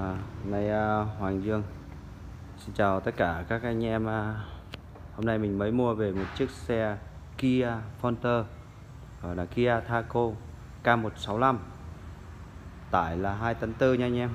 À, nay à, Hoàng Dương. Xin chào tất cả các anh em à, Hôm nay mình mới mua về một chiếc xe Kia Forte Gọi là Kia Thaco K165 Tải là 2 tấn tư nha anh em.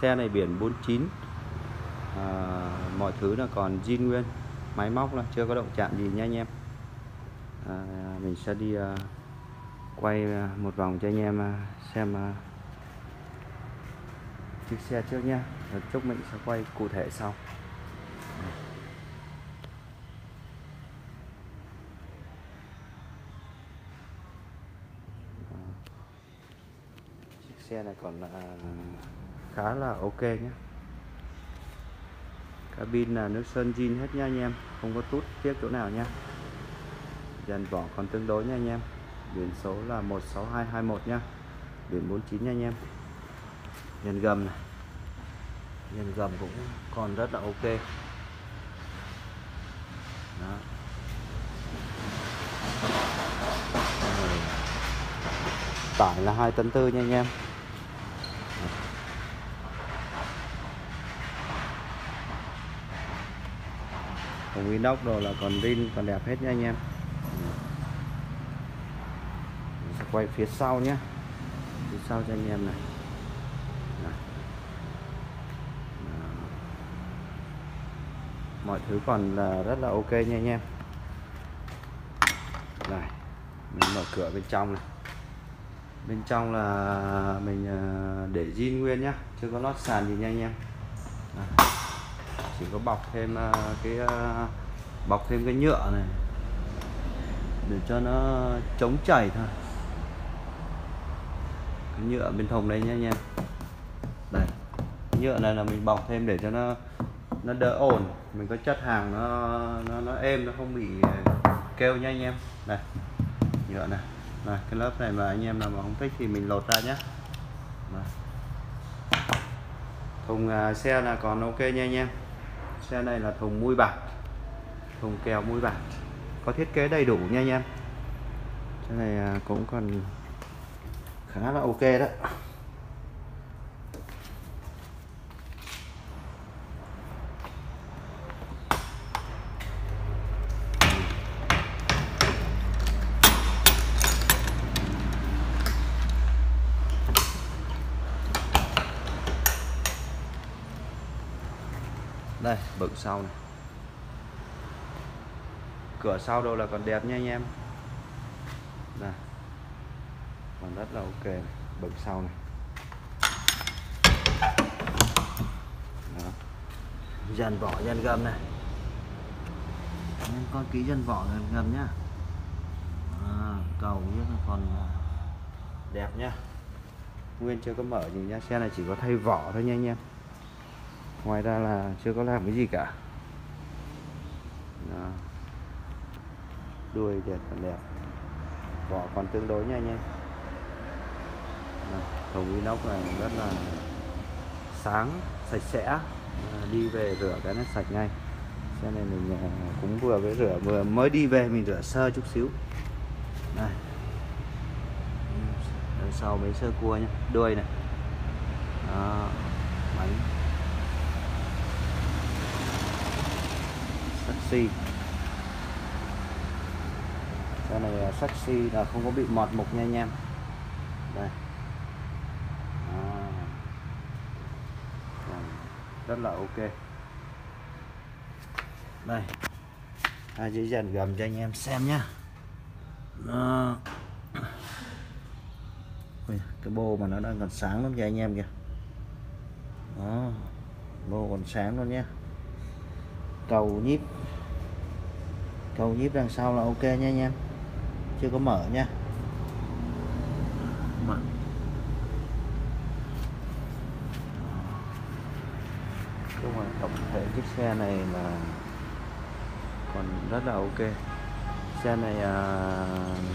Xe này biển 49 à, Mọi thứ là còn zin nguyên Máy móc là chưa có động chạm gì nha anh em. À, Mình sẽ đi à, quay à, một vòng cho anh em à, xem à, chiếc xe trước nhé Rồi chúc mình sẽ quay cụ thể sau. Chiếc xe này còn là khá là ok nhé cabin là nước sơn zin hết nha anh em. Không có tút tiếc chỗ nào nha dàn vỏ còn tương đối nha anh em. Biển số là 16221 nha biển 49 nha anh em nhân gầm này. Nhân gầm cũng còn rất là ok. Đó. Tải là hai tấn tư nha anh em. Hồng inox rồi là còn zin còn đẹp hết nha anh em. Mình sẽ quay phía sau nhé. Phía sau cho anh em này Đó. Đó mọi thứ còn là rất là ok nha anh em. Này mình mở cửa bên trong này. Bên trong là mình ờ, để zin nguyên nhá chưa có lót sàn gì nha anh em. À, chỉ có bọc thêm ờ, cái ờ, bọc thêm cái nhựa này để cho nó chống chảy thôi. Cái nhựa bên thùng đây nha anh em. Đây nhựa này là mình bọc thêm để cho nó nó đỡ ổn mình có chất hàng nó nó nó êm, nó không bị ờ, kêu nha anh em. Này, nhựa này. Này, cái lớp này mà anh em nào mà không thích thì mình lột ra nhé này. thùng à, xe là còn ok nha anh em. Xe này là thùng mui bạc. Thùng kèo mui bạc. Có thiết kế đầy đủ nha anh em. Cái này à, cũng còn khá là ok đó. Đây bựng sau này. Cửa sau đâu là còn đẹp nha anh em. Này. Còn rất là ok này. bậc sau này. Đó. dàn vỏ dàn gầm này. Em con kỹ dàn vỏ dàn gầm nhá. À, cầu rất còn đẹp nhá. Nguyên chưa có mở gì nha xe này chỉ có thay vỏ thôi nha anh em ngoài ra là chưa có làm cái gì cả. Đó. đuôi đẹp còn đẹp. Vỏ còn tương đối nha anh em. Thùng inox này rất là sáng sạch sẽ. Đi về rửa cái nó sạch ngay. Xe này mình à, cũng vừa mới rửa vừa mới đi về mình rửa sơ chút xíu. Này. Đằng sau mấy sơ cua nhé đuôi này. Đó, bánh. Taxi xe này à, taxi là không có bị mọt mục nha anh em. Đây. À. rất là ok. Đây. Hai dây dàn gầm cho anh em xem nhá. Đó. Ui, cái bô mà nó đang còn sáng lắm cho anh em kìa. Đó. Bô còn sáng luôn nhé cầu nhíp cầu nhíp đằng sau là ok nha anh em. Chưa có mở nha. Mở. Nhưng mà tổng thể chiếc xe này là còn rất là ok. Xe này à,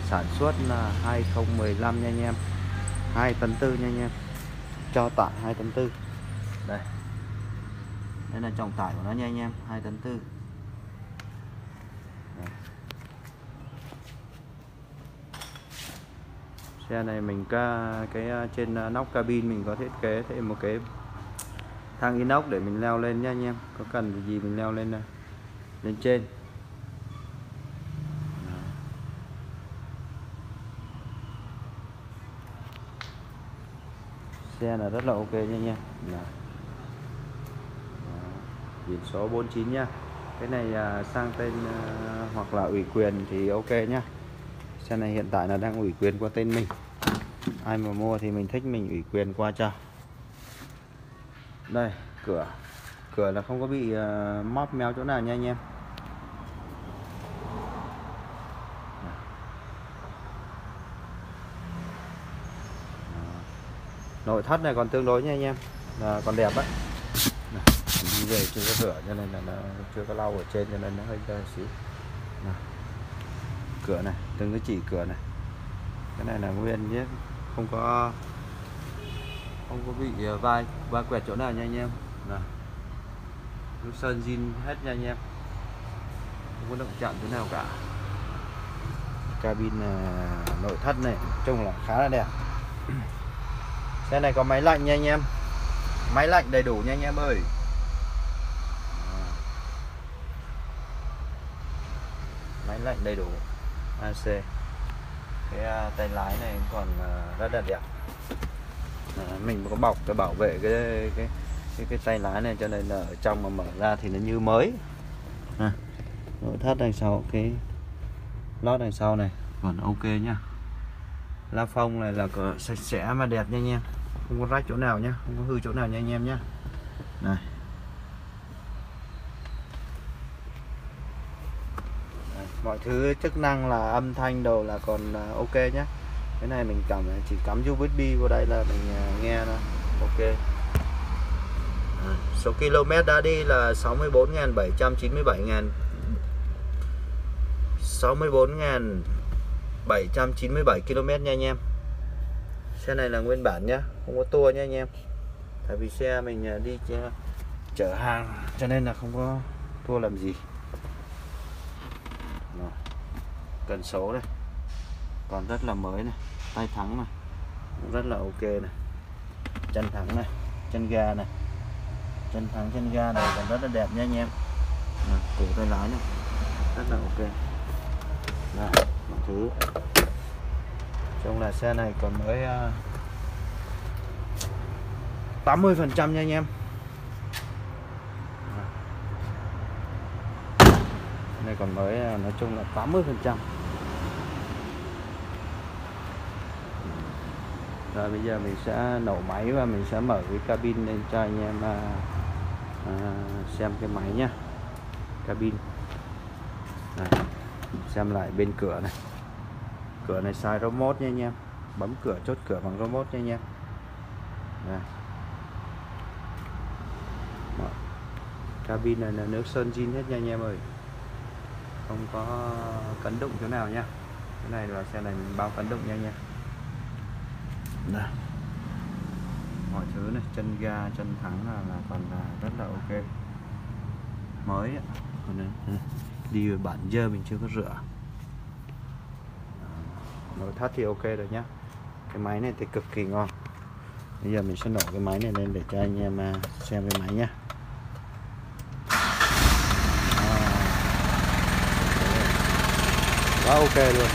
sản xuất là 2015 nha anh em. 2 tấn tư nha anh em. Cho tải 2 tấn tư. Đây. Đây là trọng tải của nó nha anh em 2 tấn tư. Xe này mình ca, cái trên nóc cabin mình có thiết kế thêm một cái thang inox để mình leo lên nha anh em. Có cần gì mình leo lên đây? Lên trên. Xe là rất là ok nha anh em. Biển số 49 nha cái này à, sang tên à, hoặc là ủy quyền thì ok nhá xe này hiện tại là đang ủy quyền qua tên mình. Ai mà mua thì mình thích mình ủy quyền qua cho. Đây cửa. Cửa là không có bị uh, móp méo chỗ nào nha anh em. Nội thất này còn tương đối nha anh em. Là còn đẹp đấy. Về chưa có rửa cho nên là nó chưa có lau ở trên cho nên nó hơi dơ xíu. Nào cửa này, từng cái chỉ cửa này. Cái này là nguyên nhé, không có không có bị ờ, vai va quẹt chỗ nào nha anh em. Nào sơn zin hết nha anh em. Không có động chạm chỗ nào cả. Cabin ờ, nội thất này trông là khá là đẹp. Xe này có máy lạnh nha anh em. Máy lạnh đầy đủ nha anh em ơi. Máy lạnh đầy đủ. AC. Cái uh, tay lái này còn uh, rất là đẹp. À, mình có bọc để bảo vệ cái cái cái cái tay lái này cho nên là ở trong mà mở ra thì nó như mới. À, nội thất đằng sau cái lót đằng sau này còn ok nhá. La phong này là có sạch sẽ mà đẹp nha anh em. Không có rách chỗ nào nhá không có hư chỗ nào nha anh em nhá. Này. Mọi thứ chức năng là âm thanh đồ là còn à, ok nhé cái này mình cảm à, chỉ cắm USB vào đây là mình à, nghe nó ok. À, số km đã đi là 64.797 ngàn 64.797 km nha anh em. Xe này là nguyên bản nhá không có tua nha anh em. Tại vì xe mình đi chở hàng cho nên là không có tua làm gì. Cần số đây còn rất là mới này tay thắng này. Cũng rất là ok này. Chân thắng này chân ga này. Chân thắng chân ga này còn rất là đẹp nha anh em. Cổ tay lái này rất là ok. Này mọi thứ. Trong là xe này còn mới à, uh, 80 phần trăm nha anh em. Đây còn mới à, nói chung là 80 phần trăm. Rồi bây giờ mình sẽ nổ máy và mình sẽ mở cái cabin lên cho anh em à, à, xem cái máy nhá. Cabin. Này, xem lại bên cửa này. Cửa này xài remote nha anh em. Bấm cửa chốt cửa bằng remote nha anh em. Này. cabin này là nước sơn zin hết nha anh em ơi không có cấn đụng chỗ nào nha. Cái này là xe này mình bao cấn đụng nha nha. Đây. mọi thứ này chân ga chân thắng là, là còn là rất là ok. Mới còn này, đi bản dơ mình chưa có rửa. Nội thất thì ok rồi nhá. Cái máy này thì cực kỳ ngon. Bây giờ mình sẽ nổ cái máy này lên để cho anh em à, xem cái máy nhá quá ok luôn.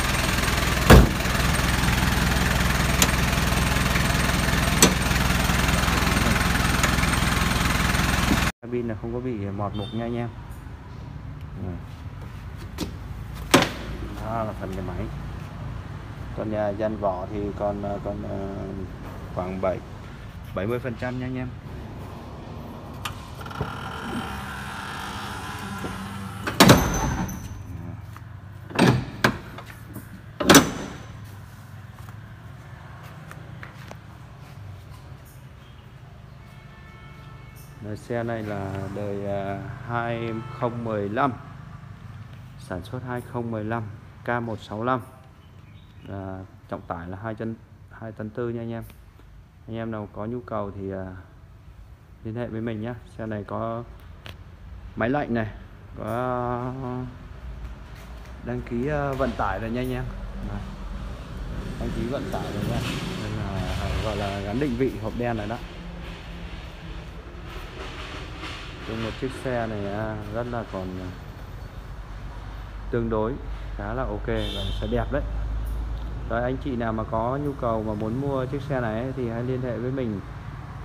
Cabin là không có bị mọt mục nha anh em. Đó là phần cái máy. Còn nhà dàn vỏ thì còn còn ờ, khoảng 7 70 phần trăm nha anh em xe này là đời à, 2015 sản xuất 2015 K165 à, trọng tải là 2 chân 2 tấn tư nha anh em. Anh em nào có nhu cầu thì à, liên hệ với mình nhé xe này có máy lạnh này có đăng ký à, vận tải rồi nha anh em. Đăng ký vận tải rồi nha. Nên là gọi là gắn định vị hộp đen này đó. Chung một chiếc xe này à, rất là còn à, tương đối khá là ok và sẽ đẹp đấy. Rồi anh chị nào mà có nhu cầu mà muốn mua chiếc xe này ấy, thì hãy liên hệ với mình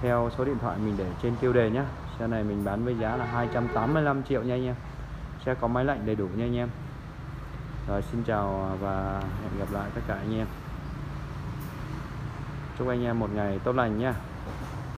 theo số điện thoại mình để trên tiêu đề nhé Xe này mình bán với giá là 285 triệu nha anh em. Xe có máy lạnh đầy đủ nha anh em. Rồi xin chào và hẹn gặp lại tất cả anh em. Chúc anh em một ngày tốt lành nhé